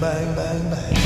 bang, bang, bang.